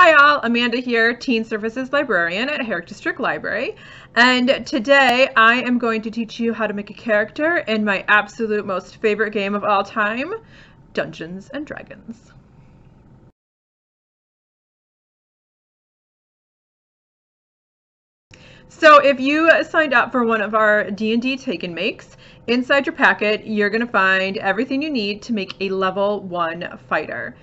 Hi all, Amanda here, Teen Services Librarian at Herrick District Library. And today I am going to teach you how to make a character in my absolute most favorite game of all time, Dungeons and Dragons. So if you signed up for one of our D&D take and makes, inside your packet you're going to find everything you need to make a level 1 fighter.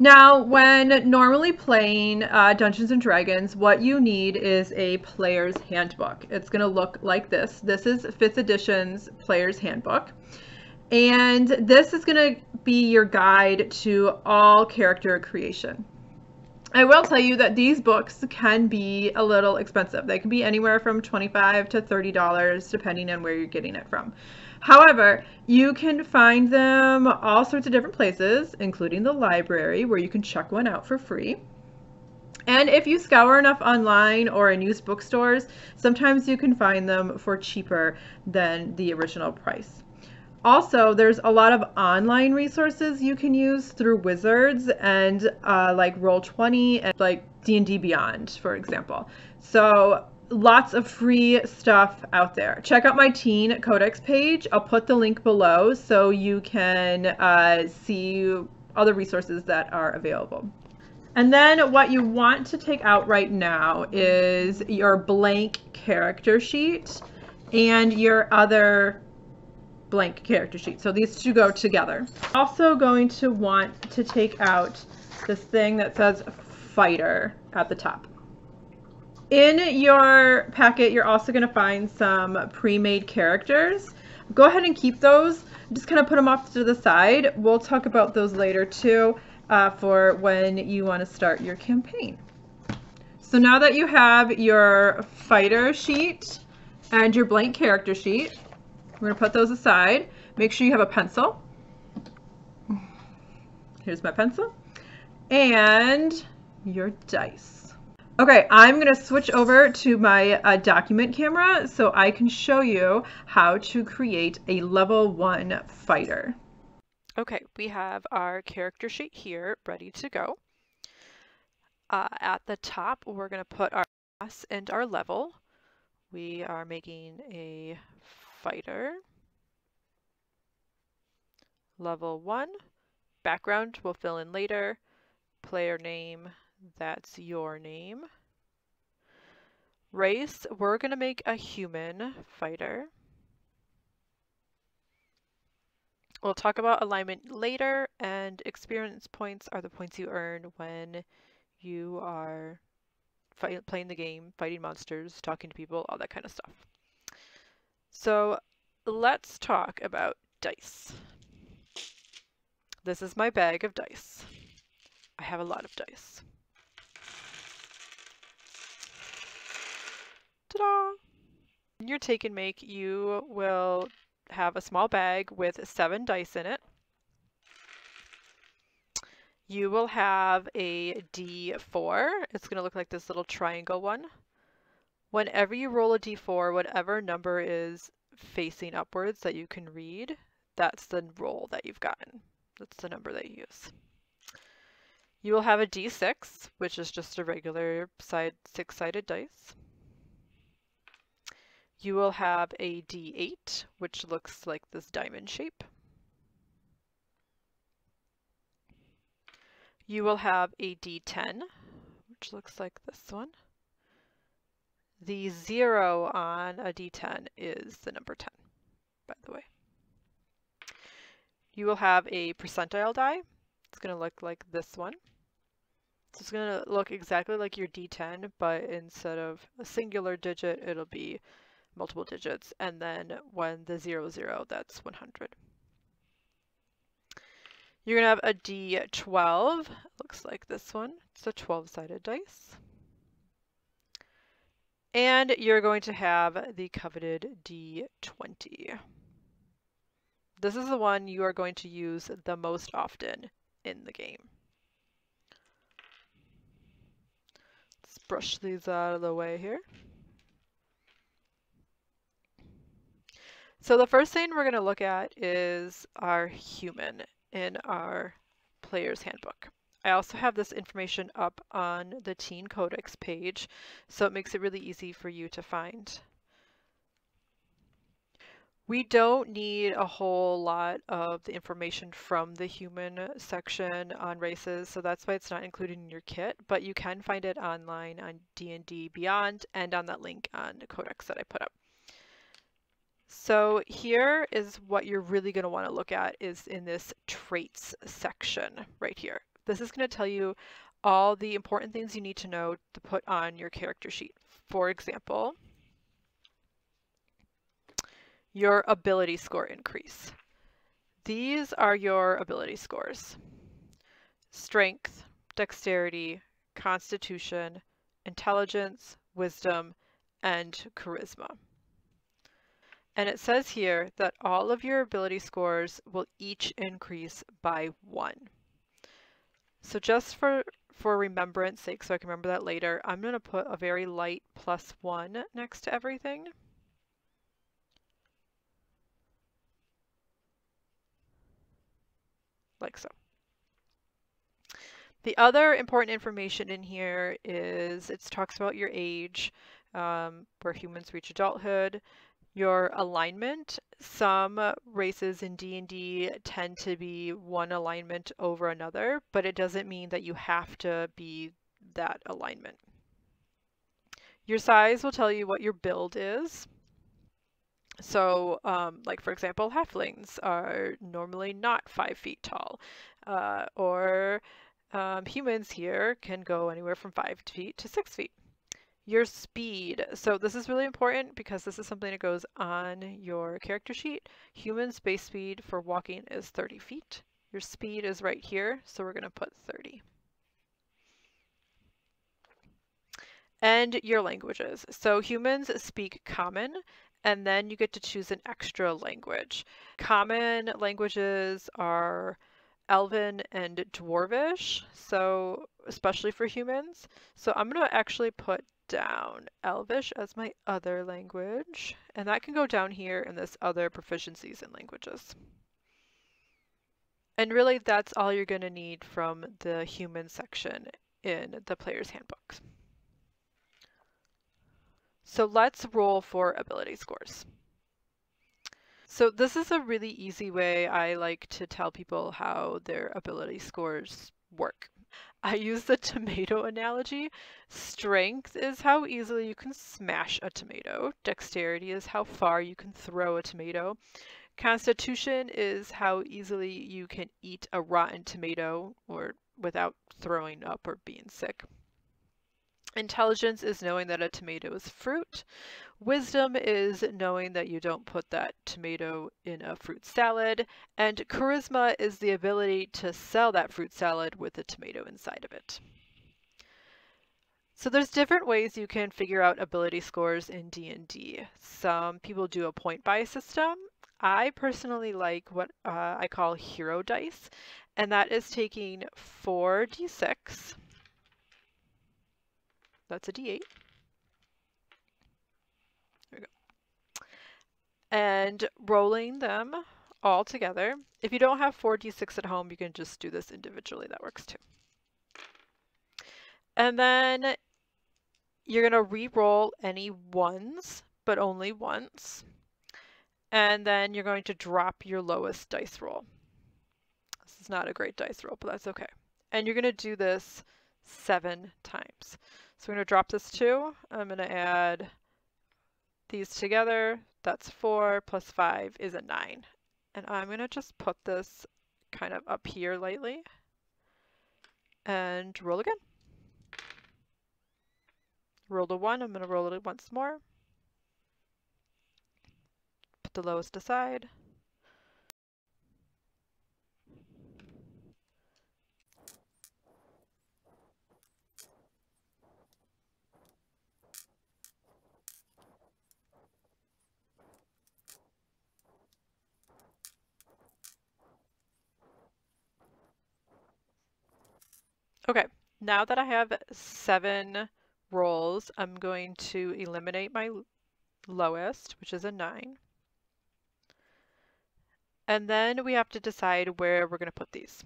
Now, when normally playing uh, Dungeons and Dragons, what you need is a player's handbook. It's going to look like this. This is 5th edition's player's handbook. And this is going to be your guide to all character creation. I will tell you that these books can be a little expensive. They can be anywhere from 25 to $30 depending on where you're getting it from. However, you can find them all sorts of different places, including the library where you can check one out for free. And if you scour enough online or in used bookstores, sometimes you can find them for cheaper than the original price. Also, there's a lot of online resources you can use through Wizards and uh, like Roll20 and like D&D Beyond, for example. So lots of free stuff out there. Check out my Teen Codex page. I'll put the link below so you can uh, see other resources that are available. And then what you want to take out right now is your blank character sheet and your other blank character sheet. So these two go together. Also going to want to take out this thing that says fighter at the top. In your packet, you're also going to find some pre-made characters. Go ahead and keep those. Just kind of put them off to the side. We'll talk about those later too uh, for when you want to start your campaign. So now that you have your fighter sheet and your blank character sheet, we're going to put those aside. Make sure you have a pencil. Here's my pencil. And your dice. Okay, I'm going to switch over to my uh, document camera so I can show you how to create a level 1 fighter. Okay, we have our character sheet here ready to go. Uh, at the top, we're going to put our class and our level. We are making a fighter. Level 1. Background we'll fill in later. Player name, that's your name. Race, we're going to make a human fighter. We'll talk about alignment later, and experience points are the points you earn when you are playing the game, fighting monsters, talking to people, all that kind of stuff. So let's talk about dice. This is my bag of dice. I have a lot of dice. Ta-da! In your take and make, you will have a small bag with seven dice in it. You will have a D4. It's going to look like this little triangle one. Whenever you roll a D4, whatever number is facing upwards that you can read, that's the roll that you've gotten. That's the number that you use. You will have a D6, which is just a regular side six-sided dice. You will have a D8, which looks like this diamond shape. You will have a D10, which looks like this one. The zero on a D10 is the number 10, by the way. You will have a percentile die. It's going to look like this one. So it's going to look exactly like your D10, but instead of a singular digit, it'll be multiple digits, and then when the 0, 0, that's 100. You're to have a D12, looks like this one. It's a 12-sided dice. And you're going to have the coveted D20. This is the one you are going to use the most often in the game. Let's brush these out of the way here. So the first thing we're going to look at is our human in our player's handbook. I also have this information up on the Teen Codex page, so it makes it really easy for you to find. We don't need a whole lot of the information from the human section on races, so that's why it's not included in your kit, but you can find it online on D&D Beyond and on that link on the Codex that I put up. So here is what you're really going to want to look at is in this traits section right here. This is going to tell you all the important things you need to know to put on your character sheet. For example, your ability score increase. These are your ability scores. Strength, dexterity, constitution, intelligence, wisdom, and charisma. And it says here that all of your ability scores will each increase by one. So just for, for remembrance sake, so I can remember that later, I'm going to put a very light plus one next to everything. like so. The other important information in here is it talks about your age, um, where humans reach adulthood, your alignment. Some races in D&D tend to be one alignment over another, but it doesn't mean that you have to be that alignment. Your size will tell you what your build is. So, um, like for example, halflings are normally not five feet tall, uh, or um, humans here can go anywhere from five feet to six feet. Your speed. So this is really important because this is something that goes on your character sheet. Human space speed for walking is 30 feet. Your speed is right here, so we're going to put 30. And your languages. So humans speak Common, and then you get to choose an extra language. Common languages are Elven and Dwarvish, so especially for humans. So I'm going to actually put down Elvish as my other language, and that can go down here in this other proficiencies in languages. And really that's all you're going to need from the human section in the player's handbooks. So let's roll for ability scores. So this is a really easy way I like to tell people how their ability scores work. I use the tomato analogy. Strength is how easily you can smash a tomato. Dexterity is how far you can throw a tomato. Constitution is how easily you can eat a rotten tomato or without throwing up or being sick. Intelligence is knowing that a tomato is fruit. Wisdom is knowing that you don't put that tomato in a fruit salad. And charisma is the ability to sell that fruit salad with a tomato inside of it. So there's different ways you can figure out ability scores in D&D. Some people do a point buy system. I personally like what uh, I call hero dice, and that is taking 4d6 that's a D8. There we go. And rolling them all together. If you don't have 4d6 at home, you can just do this individually. That works too. And then you're going to re-roll any ones, but only once. And then you're going to drop your lowest dice roll. This is not a great dice roll, but that's okay. And you're going to do this seven times. So we're going to drop this 2. I'm going to add these together. That's 4 plus 5 is a 9. And I'm going to just put this kind of up here lightly and roll again. Roll the 1. I'm going to roll it once more. Put the lowest aside. Okay, now that I have seven rolls, I'm going to eliminate my lowest, which is a 9. And then we have to decide where we're going to put these.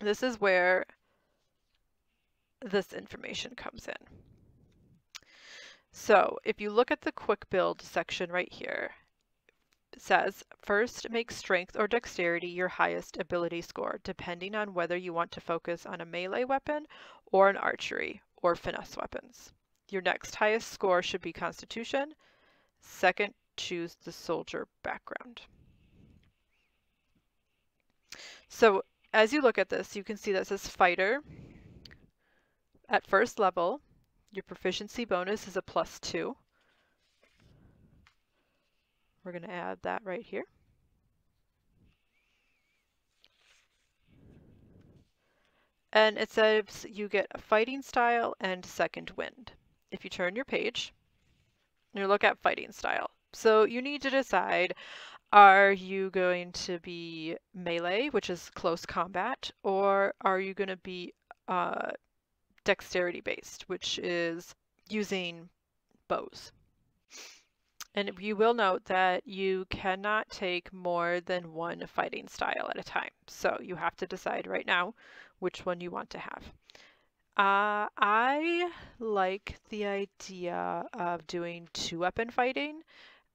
This is where this information comes in. So if you look at the quick build section right here, says first make strength or dexterity your highest ability score, depending on whether you want to focus on a melee weapon or an archery or finesse weapons. Your next highest score should be constitution. Second, choose the soldier background. So as you look at this, you can see that says fighter. At first level, your proficiency bonus is a plus two. We're going to add that right here. And it says you get a fighting style and second wind. If you turn your page, you look at fighting style. So you need to decide, are you going to be melee, which is close combat, or are you going to be uh, dexterity based, which is using bows. And you will note that you cannot take more than one fighting style at a time. So you have to decide right now which one you want to have. Uh, I like the idea of doing two weapon fighting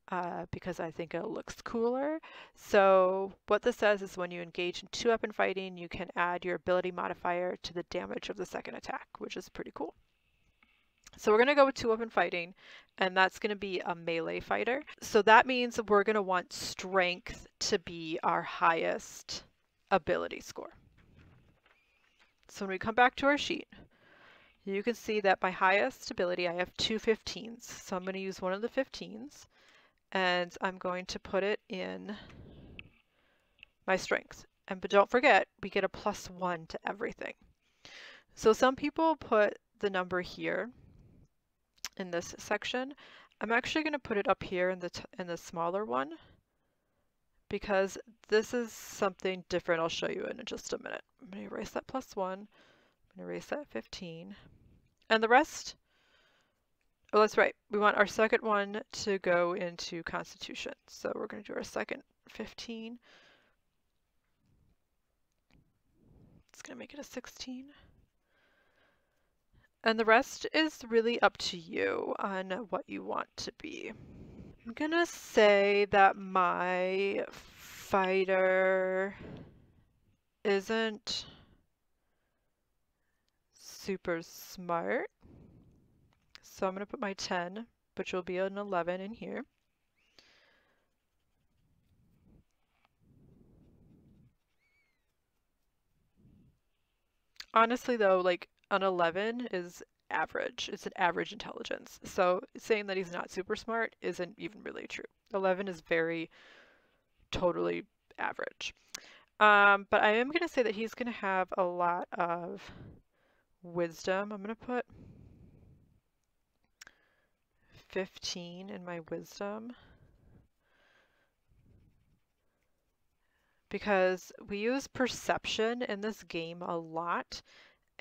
uh, because I think it looks cooler. So what this says is when you engage in two weapon fighting, you can add your ability modifier to the damage of the second attack, which is pretty cool. So we're going to go with two weapon fighting, and that's going to be a melee fighter. So that means we're going to want strength to be our highest ability score. So when we come back to our sheet, you can see that my highest ability, I have two 15s. So I'm going to use one of the 15s and I'm going to put it in my strength. And but don't forget, we get a plus one to everything. So some people put the number here in this section. I'm actually going to put it up here in the in the smaller one because this is something different I'll show you in just a minute. I'm going to erase that plus one. I'm going to erase that 15. And the rest Oh, that's right. We want our second one to go into Constitution. So we're going to do our second 15. It's going to make it a 16. And the rest is really up to you on what you want to be. I'm to say that my fighter isn't super smart. So I'm to put my 10, which will be an 11 in here. Honestly though, like an 11 is average. It's an average intelligence. So saying that he's not super smart isn't even really true. 11 is very totally average. Um, but I am going to say that he's going to have a lot of wisdom. I'm going to put 15 in my wisdom because we use perception in this game a lot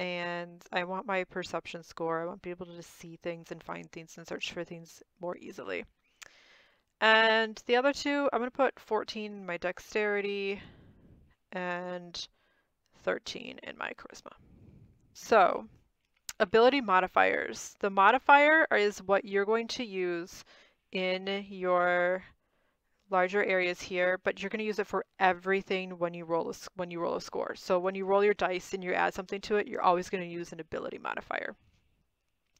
and I want my perception score. I want to be able to see things and find things and search for things more easily. And the other two, I'm going to put 14 in my dexterity and 13 in my charisma. So ability modifiers. The modifier is what you're going to use in your larger areas here, but you're going to use it for everything when you roll a, when you roll a score. So when you roll your dice and you add something to it, you're always going to use an ability modifier.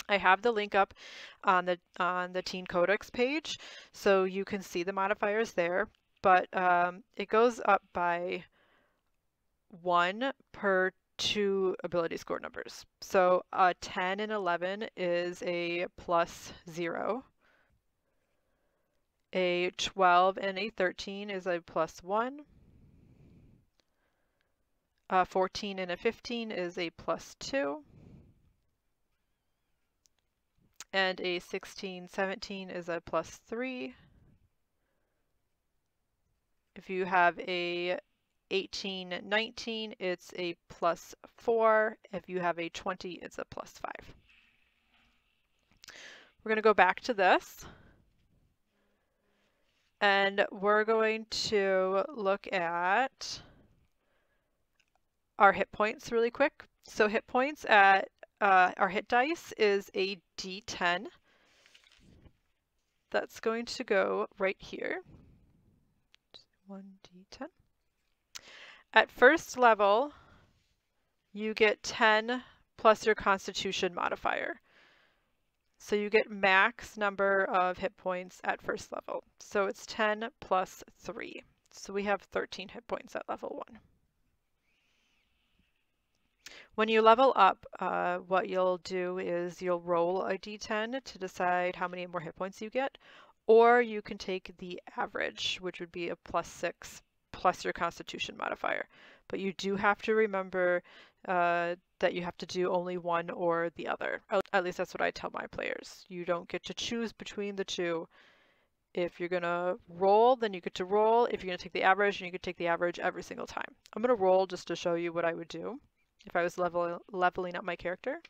I have the link up on the on the Teen Codex page, so you can see the modifiers there. But um, it goes up by one per two ability score numbers. So a 10 and 11 is a plus 0. A 12 and a 13 is a plus 1. A 14 and a 15 is a plus 2. And a 16, 17 is a plus 3. If you have a 18, 19, it's a plus 4. If you have a 20, it's a plus 5. We're going to go back to this. And we're going to look at our hit points really quick. So hit points at uh, our hit dice is a d10. That's going to go right here. 1d10. At first level, you get 10 plus your constitution modifier. So you get max number of hit points at first level. So it's 10 plus 3. So we have 13 hit points at level 1. When you level up, uh, what you'll do is you'll roll a d10 to decide how many more hit points you get, or you can take the average, which would be a plus 6 plus your constitution modifier. But you do have to remember uh, that you have to do only one or the other. At least that's what I tell my players. You don't get to choose between the two. If you're going to roll, then you get to roll. If you're going to take the average, then you could take the average every single time. I'm going to roll just to show you what I would do if I was level leveling up my character.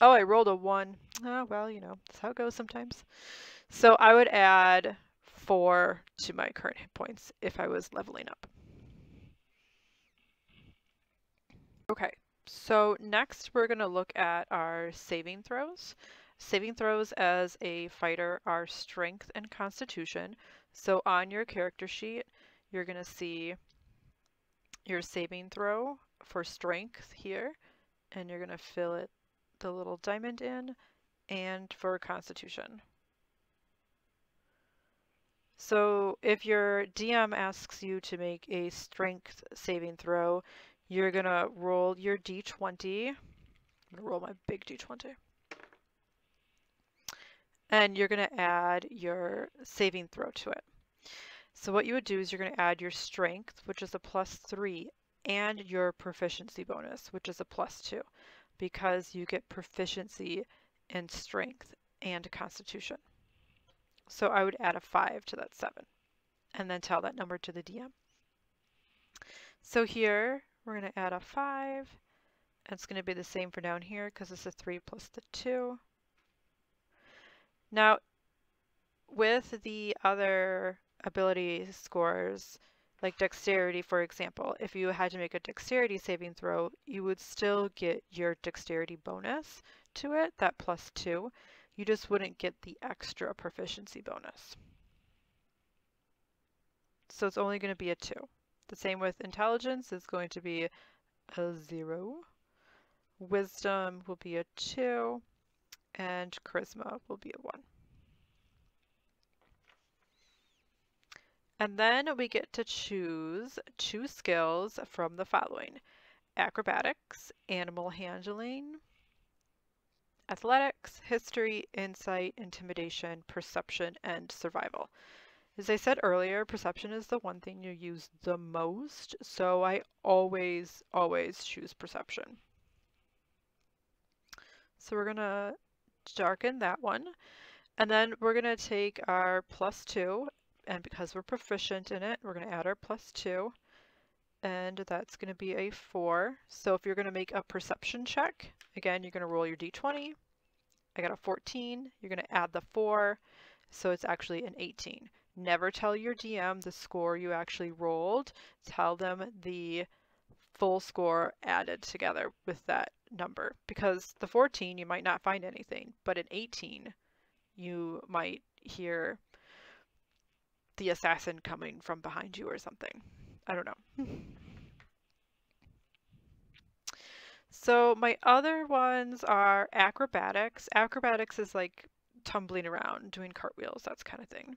Oh, I rolled a 1. Oh, well, you know, that's how it goes sometimes. So I would add 4 to my current hit points if I was leveling up. Okay, so next we're going to look at our saving throws. Saving throws as a fighter are strength and constitution. So on your character sheet, you're going to see your saving throw for strength here, and you're going to fill it the little diamond in, and for constitution. So if your DM asks you to make a strength saving throw, you're going to roll your d20. I'm going to roll my big d20. And you're going to add your saving throw to it. So what you would do is you're going to add your strength, which is a plus 3, and your proficiency bonus, which is a plus 2, because you get proficiency in strength and constitution. So I would add a 5 to that 7, and then tell that number to the DM. So here we're going to add a 5. It's going to be the same for down here because it's a 3 plus the 2. Now, with the other ability scores, like dexterity, for example, if you had to make a dexterity saving throw, you would still get your dexterity bonus to it, that plus 2. You just wouldn't get the extra proficiency bonus. So it's only going to be a 2. The same with intelligence is going to be a 0. Wisdom will be a 2. And charisma will be a 1. And then we get to choose two skills from the following. Acrobatics, animal handling, athletics, history, insight, intimidation, perception, and survival. As I said earlier, perception is the one thing you use the most, so I always, always choose perception. So we're going to darken that one. And then we're going to take our plus 2, and because we're proficient in it, we're going to add our plus 2, and that's going to be a 4. So if you're going to make a perception check, again, you're going to roll your d20. I got a 14. You're going to add the 4, so it's actually an 18. Never tell your DM the score you actually rolled. Tell them the full score added together with that number. Because the 14, you might not find anything, but an 18, you might hear the assassin coming from behind you or something. I don't know. so my other ones are acrobatics. Acrobatics is like tumbling around, doing cartwheels, that kind of thing.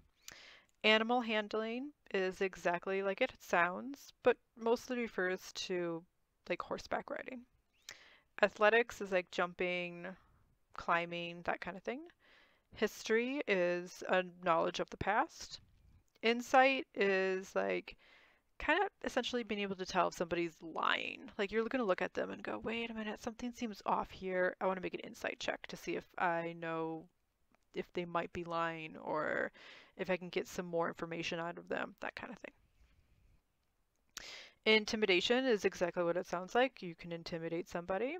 Animal handling is exactly like it sounds, but mostly refers to like horseback riding. Athletics is like jumping, climbing, that kind of thing. History is a knowledge of the past. Insight is like kind of essentially being able to tell if somebody's lying. Like you're going to look at them and go, wait a minute, something seems off here. I want to make an insight check to see if I know if they might be lying or if I can get some more information out of them, that kind of thing. Intimidation is exactly what it sounds like. You can intimidate somebody.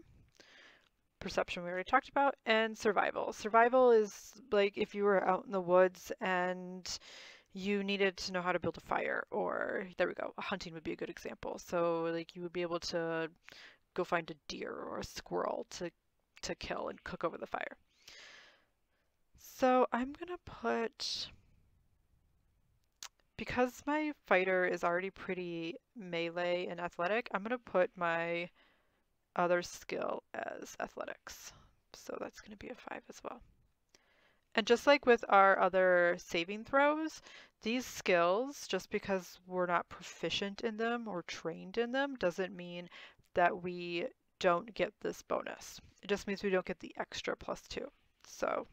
Perception we already talked about. And survival. Survival is like if you were out in the woods and you needed to know how to build a fire or there we go hunting would be a good example so like you would be able to go find a deer or a squirrel to to kill and cook over the fire so i'm gonna put because my fighter is already pretty melee and athletic i'm gonna put my other skill as athletics so that's going to be a 5 as well and just like with our other saving throws, these skills, just because we're not proficient in them or trained in them, doesn't mean that we don't get this bonus. It just means we don't get the extra plus two. So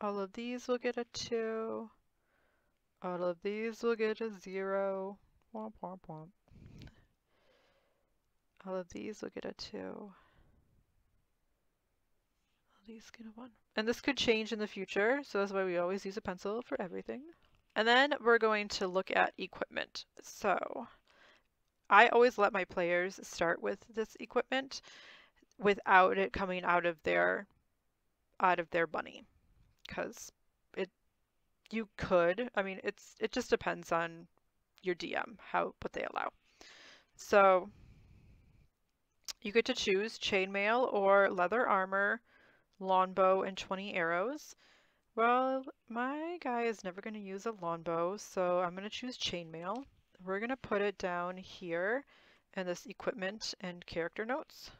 all of these will get a two. All of these will get a zero. Womp womp womp. All of these will get a two these get a one. And this could change in the future, so that's why we always use a pencil for everything. And then we're going to look at equipment. So I always let my players start with this equipment without it coming out of their out of their bunny because it you could I mean it's it just depends on your DM how what they allow so you get to choose chainmail or leather armor longbow and 20 arrows. Well, my guy is never going to use a longbow, so I'm going to choose chainmail. We're going to put it down here in this equipment and character notes.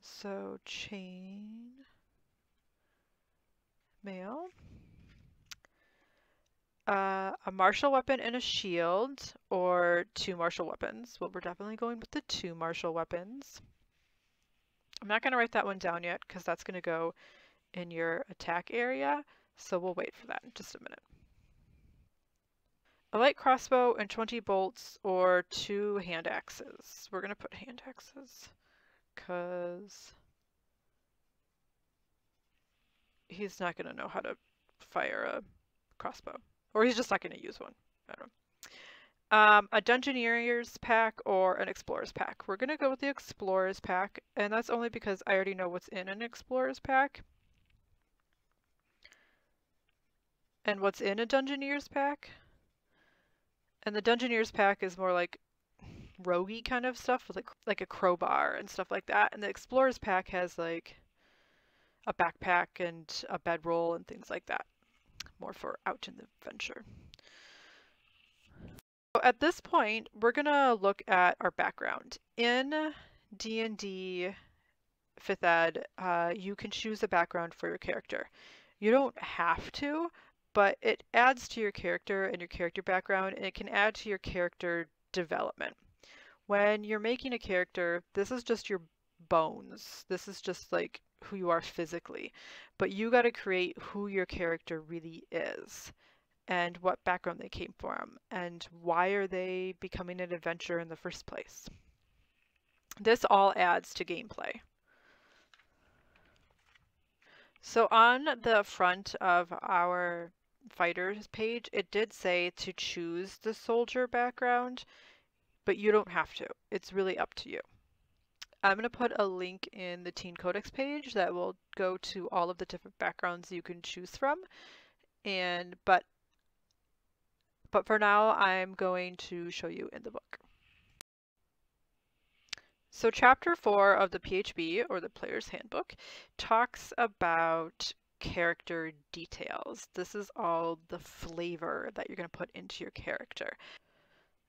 So chain mail. Uh, a martial weapon and a shield, or two martial weapons. Well, we're definitely going with the two martial weapons. I'm not going to write that one down yet because that's going to go in your attack area. So we'll wait for that in just a minute. A light crossbow and 20 bolts or two hand axes. We're going to put hand axes because he's not going to know how to fire a crossbow. Or he's just not going to use one. I don't know um, a Dungeoneer's pack or an Explorer's pack. We're going to go with the Explorer's pack, and that's only because I already know what's in an Explorer's pack. And what's in a Dungeoneer's pack. And the Dungeoneer's pack is more like roguey kind of stuff, with like, like a crowbar and stuff like that. And the Explorer's pack has like a backpack and a bedroll and things like that. More for out in the adventure at this point, we're going to look at our background. In D&D 5th Ed, uh, you can choose a background for your character. You don't have to, but it adds to your character and your character background, and it can add to your character development. When you're making a character, this is just your bones. This is just like who you are physically. But you got to create who your character really is and what background they came from and why are they becoming an adventurer in the first place. This all adds to gameplay. So on the front of our fighters page, it did say to choose the soldier background, but you don't have to. It's really up to you. I'm going to put a link in the Teen Codex page that will go to all of the different backgrounds you can choose from. And but but for now I'm going to show you in the book. So chapter 4 of the PHB, or the Player's Handbook, talks about character details. This is all the flavor that you're going to put into your character.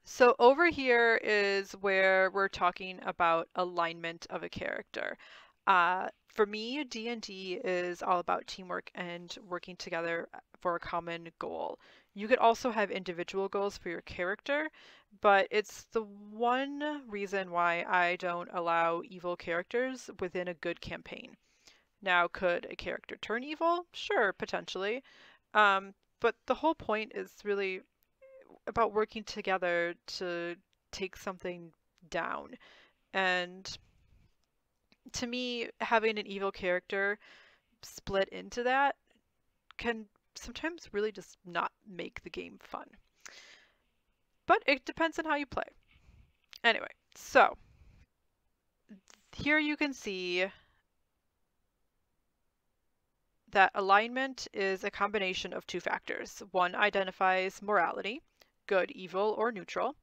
So over here is where we're talking about alignment of a character. Uh, for me, D&D is all about teamwork and working together for a common goal. You could also have individual goals for your character, but it's the one reason why I don't allow evil characters within a good campaign. Now, could a character turn evil? Sure, potentially. Um, but the whole point is really about working together to take something down. And to me, having an evil character split into that can sometimes really just not make the game fun. But it depends on how you play. Anyway, so here you can see that alignment is a combination of two factors. One identifies morality, good, evil, or neutral,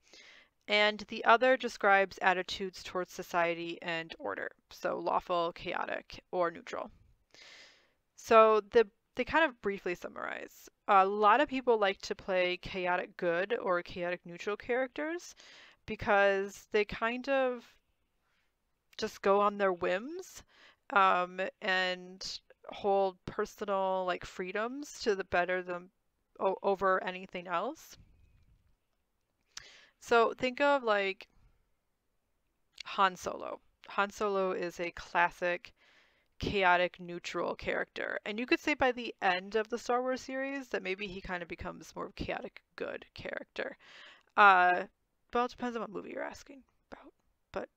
and the other describes attitudes towards society and order, so lawful, chaotic, or neutral. So the they kind of briefly summarize. A lot of people like to play chaotic good or chaotic neutral characters because they kind of just go on their whims um, and hold personal like freedoms to the better than over anything else. So think of like Han Solo. Han Solo is a classic chaotic neutral character. And you could say by the end of the Star Wars series that maybe he kind of becomes more of a chaotic good character. Uh, well, it depends on what movie you're asking about. But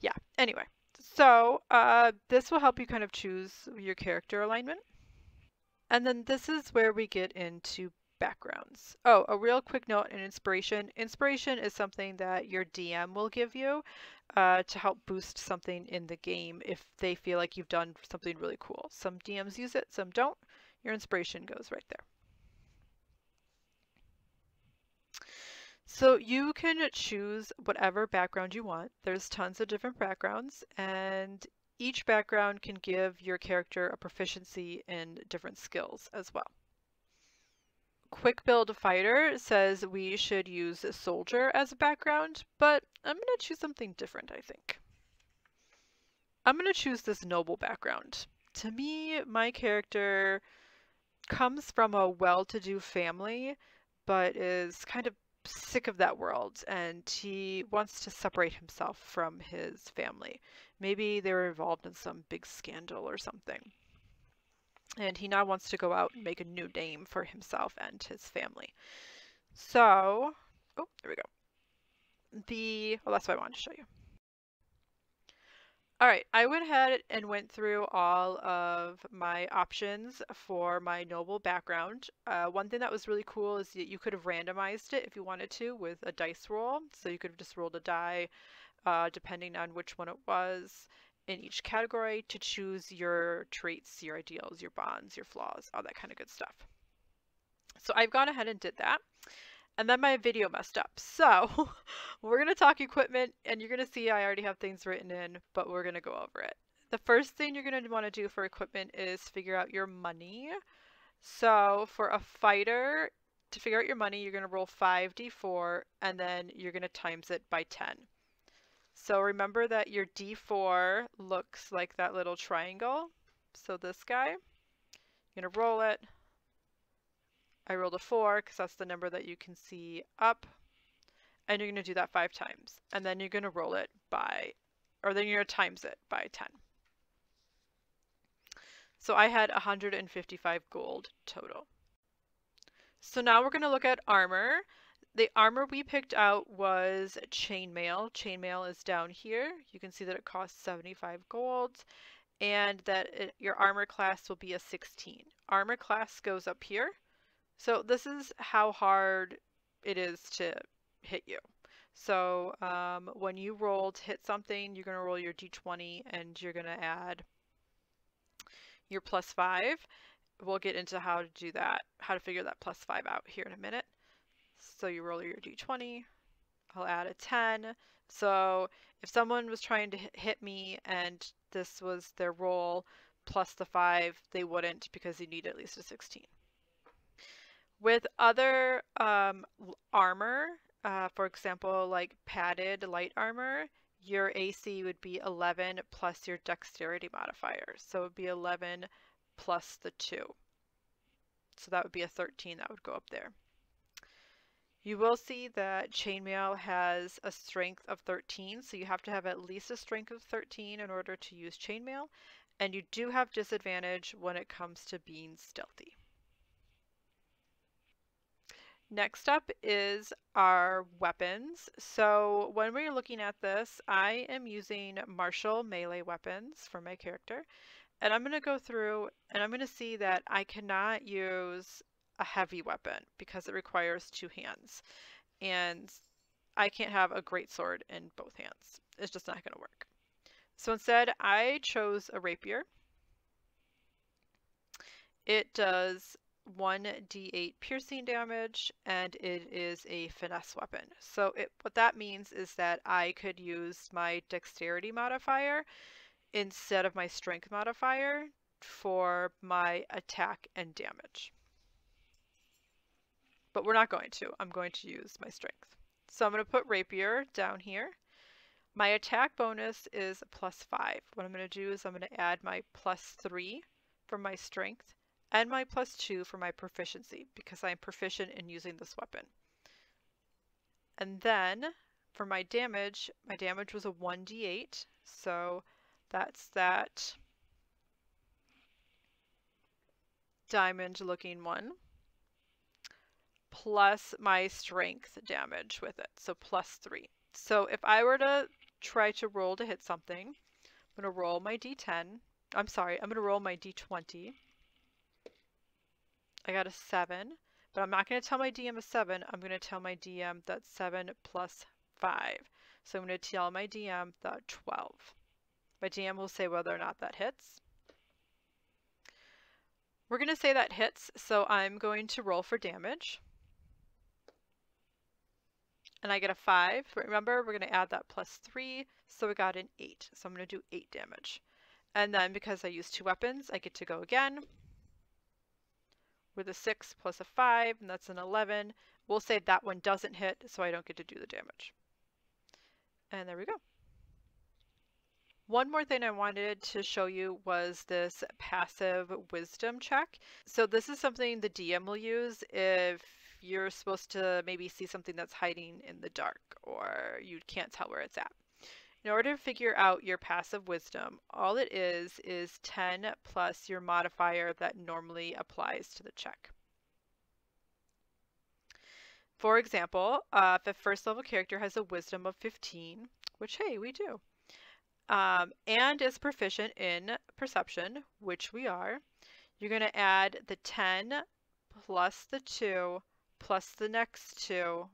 yeah, anyway. So uh, this will help you kind of choose your character alignment. And then this is where we get into backgrounds. Oh, a real quick note in inspiration. Inspiration is something that your DM will give you uh, to help boost something in the game if they feel like you've done something really cool. Some DMs use it, some don't. Your inspiration goes right there. So you can choose whatever background you want. There's tons of different backgrounds and each background can give your character a proficiency in different skills as well. Quick Build Fighter says we should use Soldier as a background, but I'm going to choose something different, I think. I'm going to choose this Noble background. To me, my character comes from a well-to-do family, but is kind of sick of that world, and he wants to separate himself from his family. Maybe they were involved in some big scandal or something and he now wants to go out and make a new name for himself and his family. So, oh, there we go. The, well, that's what I wanted to show you. All right, I went ahead and went through all of my options for my noble background. Uh, one thing that was really cool is that you could have randomized it if you wanted to with a dice roll. So you could have just rolled a die uh, depending on which one it was in each category to choose your traits, your ideals, your bonds, your flaws, all that kind of good stuff. So I've gone ahead and did that. And then my video messed up. So we're going to talk equipment and you're going to see I already have things written in, but we're going to go over it. The first thing you're going to want to do for equipment is figure out your money. So for a fighter, to figure out your money, you're going to roll 5d4 and then you're going to times it by 10. So remember that your D4 looks like that little triangle. So this guy, you're going to roll it. I rolled a 4 because that's the number that you can see up. And you're to do that five times. And then you're to roll it by, or then you're to times it by 10. So I had 155 gold total. So now we're going to look at armor. The armor we picked out was chainmail. Chainmail is down here. You can see that it costs 75 gold and that it, your armor class will be a 16. Armor class goes up here. So this is how hard it is to hit you. So um, when you roll to hit something, you're going to roll your d20 and you're going to add your plus 5. We'll get into how to do that, how to figure that plus 5 out here in a minute. So you roll your d20. I'll add a 10. So if someone was trying to hit me and this was their roll plus the 5, they wouldn't because you need at least a 16. With other um, armor, uh, for example, like padded light armor, your AC would be 11 plus your dexterity modifier. So it would be 11 plus the 2. So that would be a 13 that would go up there. You will see that chainmail has a strength of 13, so you have to have at least a strength of 13 in order to use chainmail, and you do have disadvantage when it comes to being stealthy. Next up is our weapons. So when we're looking at this, I am using martial melee weapons for my character. And I'm going to go through and I'm going to see that I cannot use a heavy weapon because it requires two hands. And I can't have a great sword in both hands. It's just not going to work. So instead, I chose a rapier. It does 1d8 piercing damage and it is a finesse weapon. So it, what that means is that I could use my dexterity modifier instead of my strength modifier for my attack and damage. But we're not going to. I'm going to use my strength. So I'm going to put rapier down here. My attack bonus is plus 5. What I'm going to do is I'm going to add my plus 3 for my strength and my plus 2 for my proficiency because I'm proficient in using this weapon. And then for my damage, my damage was a 1d8, so that's that diamond looking one plus my strength damage with it, so plus 3. So if I were to try to roll to hit something, I'm going to roll my d10. I'm sorry, I'm going to roll my d20. I got a 7, but I'm not going to tell my DM a 7. I'm going to tell my DM that 7 plus 5. So I'm going to tell my DM that 12. My DM will say whether or not that hits. We're going to say that hits, so I'm going to roll for damage. And I get a 5. But Remember, we're going to add that plus 3, so we got an 8. So I'm going to do 8 damage. And then because I use two weapons, I get to go again with a 6 plus a 5, and that's an 11. We'll say that one doesn't hit, so I don't get to do the damage. And there we go. One more thing I wanted to show you was this passive wisdom check. So this is something the DM will use if you're supposed to maybe see something that's hiding in the dark or you can't tell where it's at. In order to figure out your passive wisdom, all it is is 10 plus your modifier that normally applies to the check. For example, uh, if a first level character has a wisdom of 15, which hey, we do, um, and is proficient in perception, which we are, you're going to add the 10 plus the 2 plus the next 2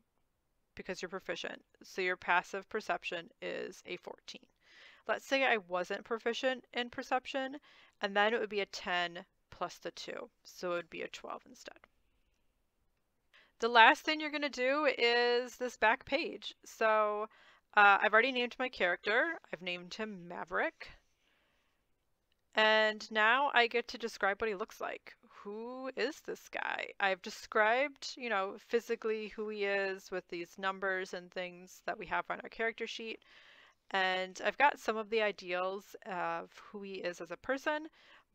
because you're proficient. So your passive perception is a 14. Let's say I wasn't proficient in perception, and then it would be a 10 plus the 2. So it would be a 12 instead. The last thing you're going to do is this back page. So uh, I've already named my character. I've named him Maverick. And now I get to describe what he looks like who is this guy? I've described, you know, physically who he is with these numbers and things that we have on our character sheet. And I've got some of the ideals of who he is as a person,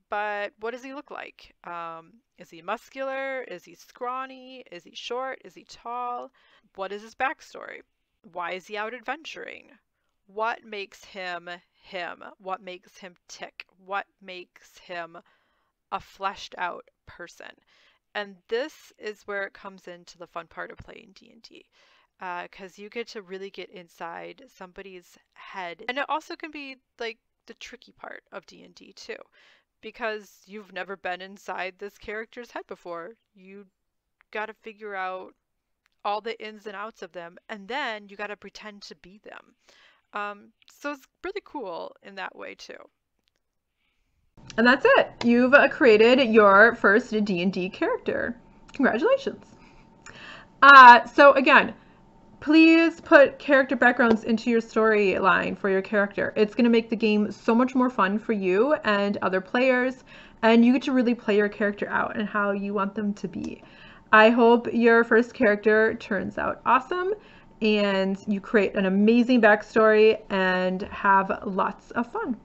but what does he look like? Um, is he muscular? Is he scrawny? Is he short? Is he tall? What is his backstory? Why is he out adventuring? What makes him him? What makes him tick? What makes him a fleshed out person. And this is where it comes into the fun part of playing D&D because uh, you get to really get inside somebody's head. And it also can be like the tricky part of D&D too because you've never been inside this character's head before. You got to figure out all the ins and outs of them and then you got to pretend to be them. Um, so it's really cool in that way too. And that's it. You've created your first D&D character. Congratulations. Uh, so again, please put character backgrounds into your storyline for your character. It's going to make the game so much more fun for you and other players, and you get to really play your character out and how you want them to be. I hope your first character turns out awesome and you create an amazing backstory and have lots of fun.